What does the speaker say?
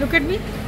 Look at me.